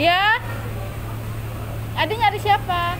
Ya. Adi nyari siapa?